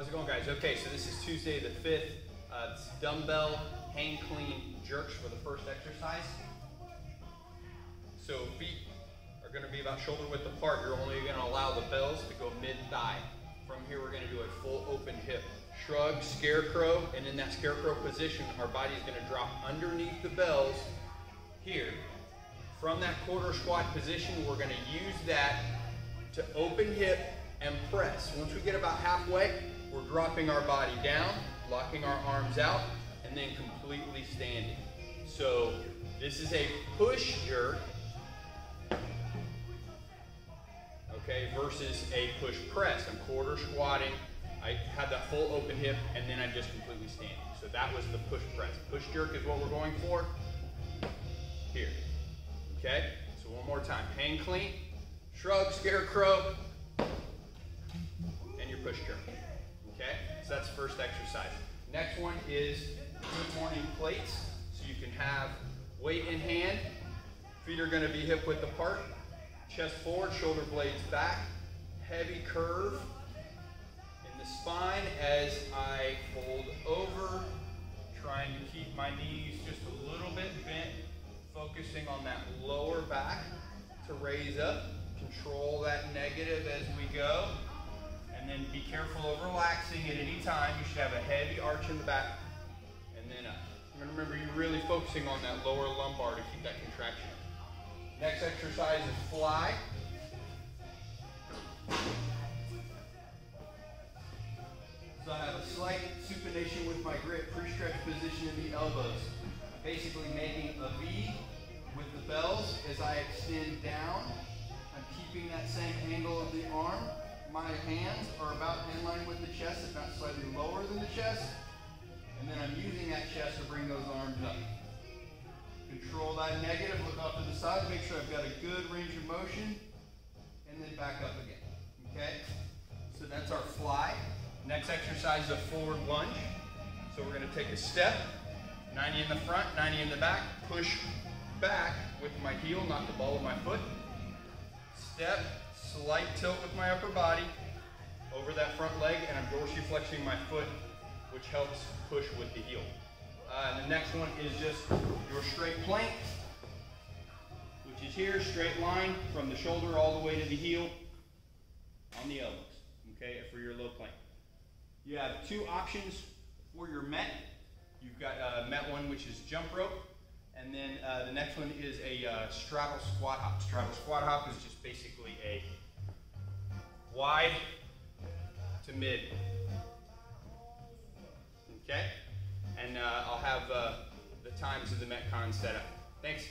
How's it going, guys? Okay, so this is Tuesday the 5th. Uh, it's dumbbell hang clean jerks for the first exercise. So feet are going to be about shoulder width apart. You're only going to allow the bells to go mid-thigh. From here, we're going to do a full open hip. Shrug, scarecrow, and in that scarecrow position, our body is going to drop underneath the bells here. From that quarter squat position, we're going to use that to open hip and press. Once we get about halfway, we're dropping our body down, locking our arms out, and then completely standing. So this is a push jerk, okay, versus a push press. I'm quarter squatting, I had that full open hip, and then I'm just completely standing. So that was the push press. Push jerk is what we're going for here, okay? So one more time, hang clean, shrug, scarecrow, push jerk. Okay, so that's the first exercise. Next one is good morning plates. So you can have weight in hand. Feet are going to be hip width apart. Chest forward, shoulder blades back. Heavy curve in the spine as I fold over, trying to keep my knees just a little bit bent, focusing on that lower back to raise up. Control that negative as we go. And be careful of relaxing at any time. You should have a heavy arch in the back. And then up. And remember, you're really focusing on that lower lumbar to keep that contraction. Next exercise is fly. So I have a slight supination with my grip, pre-stretch position in the elbows. Basically making a V with the bells as I extend down. I'm keeping that same angle of the arm my hands are about in line with the chest, if not slightly lower than the chest. And then I'm using that chest to bring those arms up. Control that negative, look off to the side, make sure I've got a good range of motion, and then back up again. Okay? So that's our fly. Next exercise is a forward lunge. So we're going to take a step, 90 in the front, 90 in the back, push back with my heel, not the ball of my foot. Step, slight tilt with my upper body over that front leg, and I'm dorsiflexing my foot, which helps push with the heel. Uh, and the next one is just your straight plank, which is here, straight line from the shoulder all the way to the heel on the elbows, okay, for your low plank. You have two options for your Met. You've got uh, Met one, which is jump rope, and then uh, the next one is a uh, straddle squat hop. Straddle squat hop is just basically a wide to mid. Okay? And uh, I'll have uh, the times of the Metcon set up. Thanks.